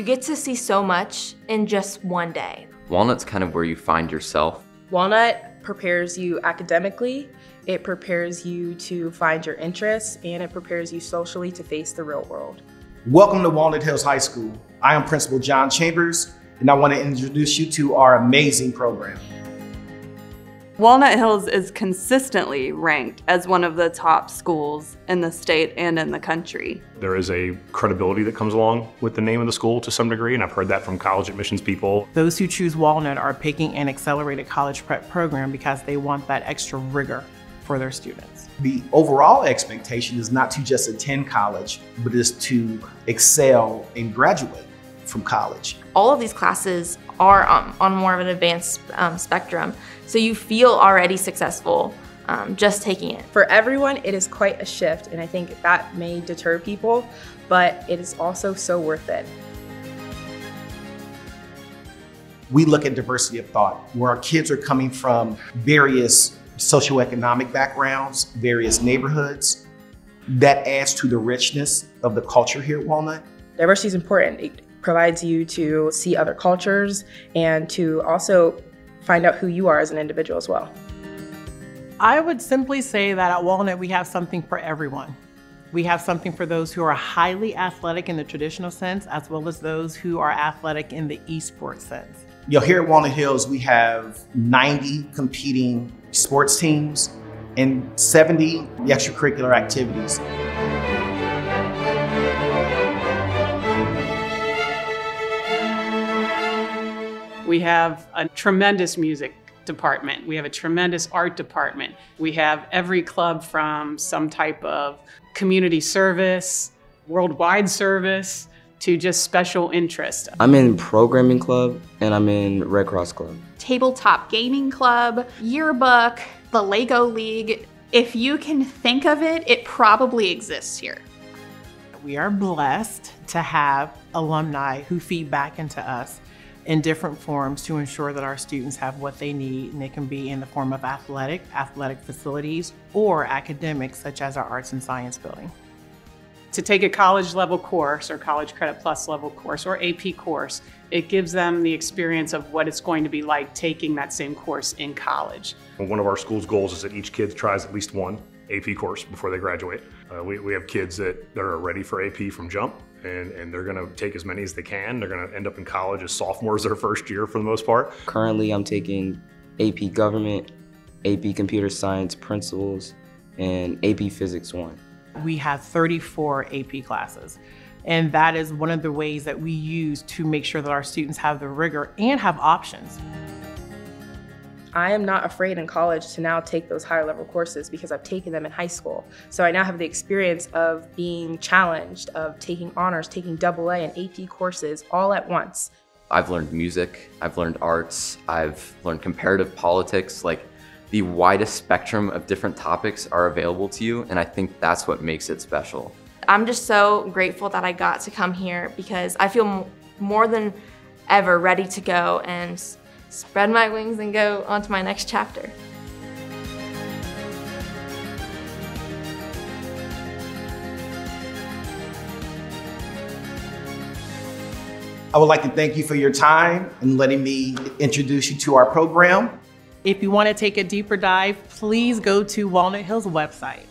You get to see so much in just one day. Walnut's kind of where you find yourself. Walnut prepares you academically, it prepares you to find your interests, and it prepares you socially to face the real world. Welcome to Walnut Hills High School. I am Principal John Chambers, and I want to introduce you to our amazing program. Walnut Hills is consistently ranked as one of the top schools in the state and in the country. There is a credibility that comes along with the name of the school to some degree, and I've heard that from college admissions people. Those who choose Walnut are picking an accelerated college prep program because they want that extra rigor for their students. The overall expectation is not to just attend college, but is to excel and graduate from college. All of these classes are um, on more of an advanced um, spectrum, so you feel already successful um, just taking it. For everyone, it is quite a shift, and I think that may deter people, but it is also so worth it. We look at diversity of thought, where our kids are coming from various socioeconomic backgrounds, various neighborhoods. That adds to the richness of the culture here at Walnut. Diversity is important. It provides you to see other cultures and to also find out who you are as an individual as well. I would simply say that at Walnut we have something for everyone. We have something for those who are highly athletic in the traditional sense, as well as those who are athletic in the esports sense. You know, here at Walnut Hills, we have 90 competing sports teams and 70 extracurricular activities. We have a tremendous music department. We have a tremendous art department. We have every club from some type of community service, worldwide service, to just special interest. I'm in programming club and I'm in Red Cross club. Tabletop gaming club, yearbook, the Lego League. If you can think of it, it probably exists here. We are blessed to have alumni who feed back into us in different forms to ensure that our students have what they need and it can be in the form of athletic, athletic facilities, or academics such as our arts and science building. To take a college level course or college credit plus level course or AP course, it gives them the experience of what it's going to be like taking that same course in college. One of our school's goals is that each kid tries at least one AP course before they graduate. Uh, we, we have kids that, that are ready for AP from jump and, and they're gonna take as many as they can. They're gonna end up in college as sophomores their first year for the most part. Currently I'm taking AP Government, AP Computer Science Principles, and AP Physics 1. We have 34 AP classes. And that is one of the ways that we use to make sure that our students have the rigor and have options. I am not afraid in college to now take those higher level courses because I've taken them in high school. So I now have the experience of being challenged, of taking honors, taking double A and AP courses all at once. I've learned music, I've learned arts, I've learned comparative politics, like the widest spectrum of different topics are available to you, and I think that's what makes it special. I'm just so grateful that I got to come here because I feel more than ever ready to go and spread my wings and go on to my next chapter. I would like to thank you for your time and letting me introduce you to our program. If you want to take a deeper dive, please go to Walnut Hills website.